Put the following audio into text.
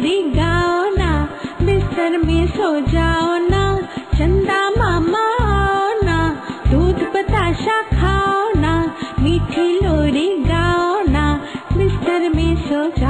बिखरी गाओ ना, बिस्तर में सो जाओ ना, चंदा मामा आओ ना, दूध बताशा खाओ ना, मीठी लोरी गाओ ना, बिस्तर में सो जाओ